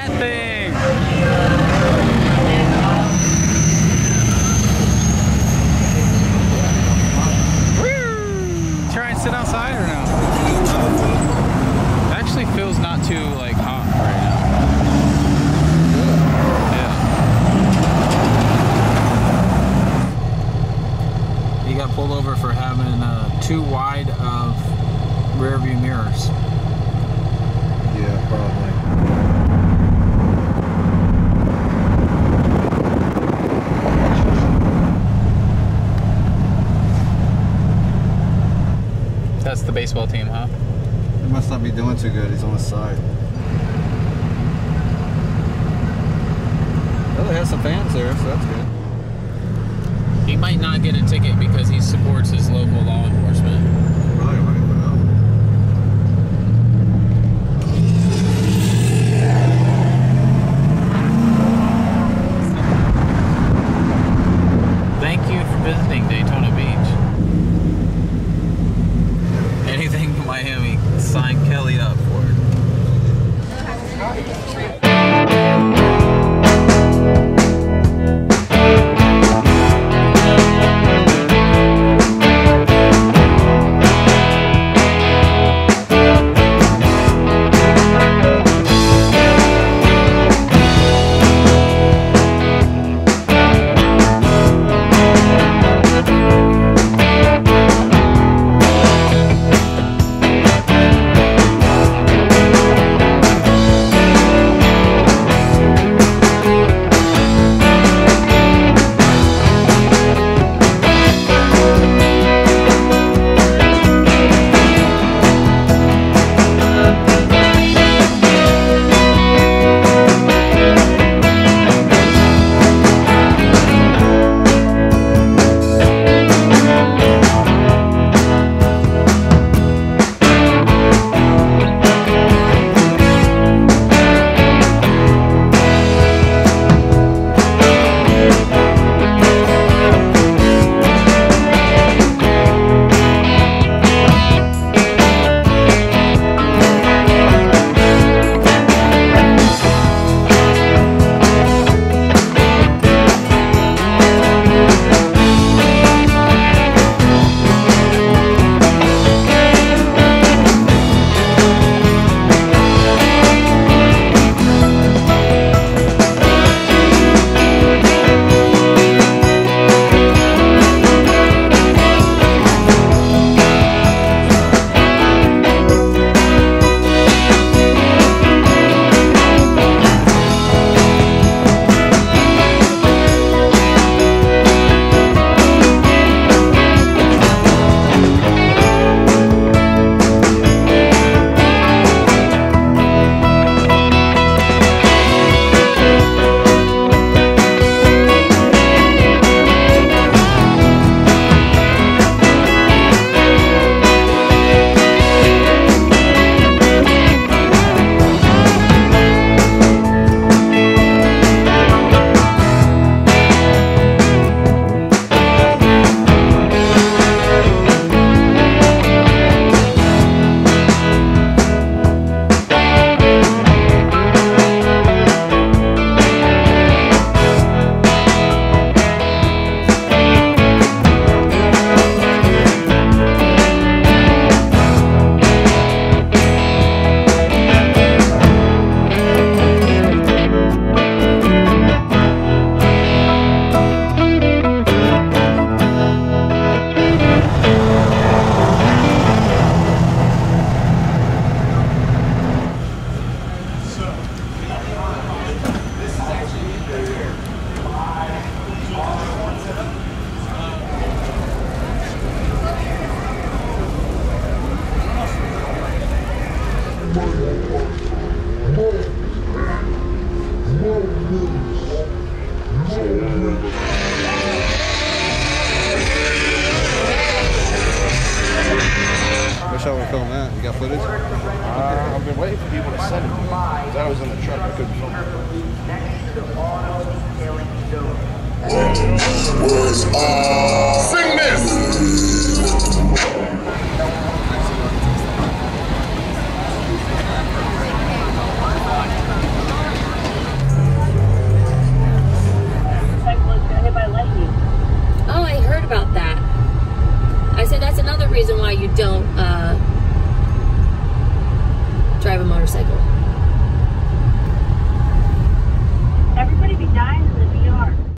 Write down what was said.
that thing? Try and sit outside or no? Actually feels not too like hot right now. Yeah. He got pulled over for having uh, too wide of rear view mirrors. Yeah, probably. the baseball team, huh? He must not be doing too good. He's on the side. Well, they have some fans there, so that's good. He might not get a ticket because he supports his local law enforcement. Wish I would have filmed that. You got footage? Uh, I've been waiting for people to send it to me. 'Cause I was in the truck. I couldn't film it. Sing this!